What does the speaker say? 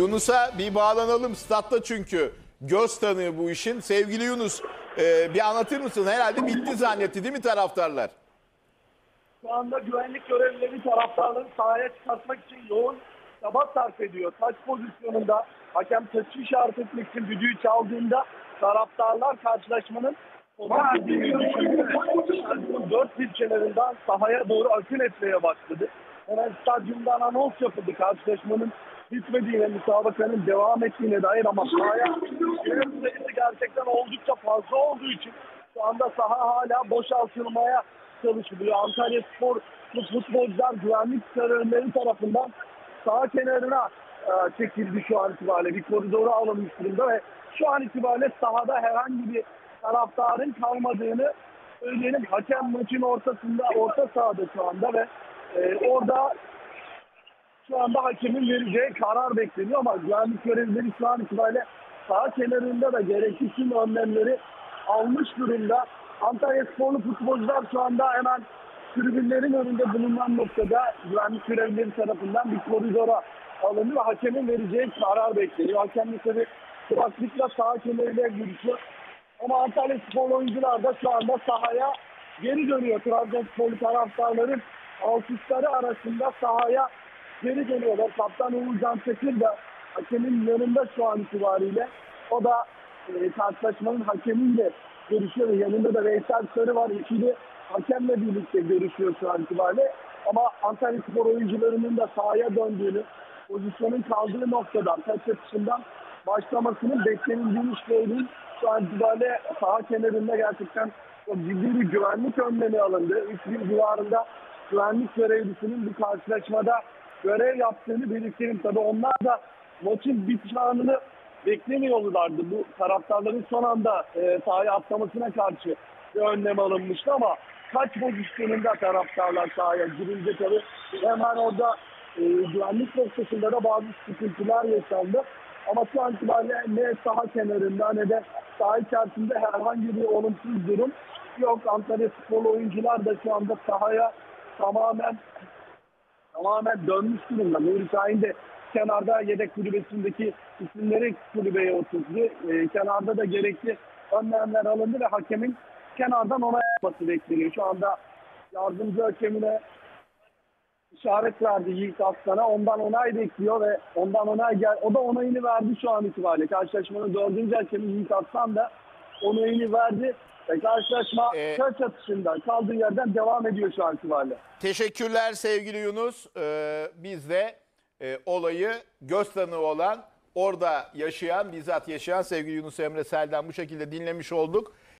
Yunus'a bir bağlanalım statta çünkü. Göz tanığı bu işin. Sevgili Yunus e, bir anlatır mısın? Herhalde bitti zannetti değil mi taraftarlar? Şu anda güvenlik görevlileri taraftarları sahaya çıkartmak için yoğun çaba sarf ediyor. Taç pozisyonunda hakem taçı işaret etmek için düdüğü çaldığında taraftarlar karşılaşmanın dört ilçelerinden sahaya doğru akın etmeye başladı. Hemen stadyumdan anons yapıldı karşılaşmanın bitmediğine, müsabakanın devam ettiğine dair ama sahaya sayısı gerçekten oldukça fazla olduğu için şu anda saha hala boşaltılmaya çalışılıyor. Antalya Spor futbolcular güvenlik görevlileri tarafından saha kenarına e, çekildi şu an itibariyle. Bir koridora alınmış durumda ve şu an itibariyle sahada herhangi bir taraftarın kalmadığını söyleyelim. Hakem maçın ortasında, orta sahada şu anda ve e, orada şu anda hakemin vereceği karar bekleniyor ama güvenlik görevlileri şu an itibariyle saha kenarında da gerekli tüm önlemleri almış durumda. Antalya sporlu futbolcular şu anda hemen tribünlerin önünde bulunan noktada güvenlik görevlileri tarafından bir koridora alındı ve hakemin vereceği karar bekleniyor. Hakem de tabii kulaklıkla saha kenarıyla görüşüyor. Ama Antalya spor oyuncular da şu anda sahaya geri dönüyor. Trabzonsporlu taraftarların alkışları arasında sahaya geri dönüyorlar. Kaptan Uğurcan Çakır da hakemin yanında şu an itibariyle. O da e, karşılaşmanın hakemiyle görüşüyor yanında da Veysel Sarı var. İkili hakemle birlikte görüşüyor şu an itibariyle. Ama Antalya Spor oyuncularının da sahaya döndüğünü, pozisyonun kaldığı noktadan, taç atışından başlamasının beklenildiğini söyleyeyim. Şu an itibariyle saha kenarında gerçekten çok ciddi bir güvenlik önlemi alındı. 3000 civarında güvenlik görevlisinin bu karşılaşmada görev yaptığını belirtelim. Tabii onlar da maçın bitiş anını beklemiyorlardı. Bu taraftarların son anda e, sahaya atlamasına karşı bir önlem alınmıştı ama kaç pozisyonunda taraftarlar sahaya girince tabii hemen orada e, güvenlik noktasında da bazı sıkıntılar yaşandı. Ama şu an itibariyle ne saha kenarında ne de saha içerisinde herhangi bir olumsuz durum yok. Antalya sporlu oyuncular da şu anda sahaya tamamen tamamen dönmüş durumda. Nuri Şahin de kenarda yedek kulübesindeki isimleri kulübeye oturdu. Ee, kenarda da gerekli önlemler alındı ve hakemin kenardan onay yapması bekleniyor. Şu anda yardımcı hakemine işaret verdi Yiğit Aslan'a. Ondan onay bekliyor ve ondan onay gel o da onayını verdi şu an itibariyle. Karşılaşmanın dördüncü hakemi Yiğit Aslan da onayını verdi. Ve karşılaşma Ee, kaç atışından kaldığı yerden devam ediyor şu an itibariyle. Teşekkürler sevgili Yunus. Ee, biz de e, olayı göz tanığı olan, orada yaşayan, bizzat yaşayan sevgili Yunus Emre Sel'den bu şekilde dinlemiş olduk.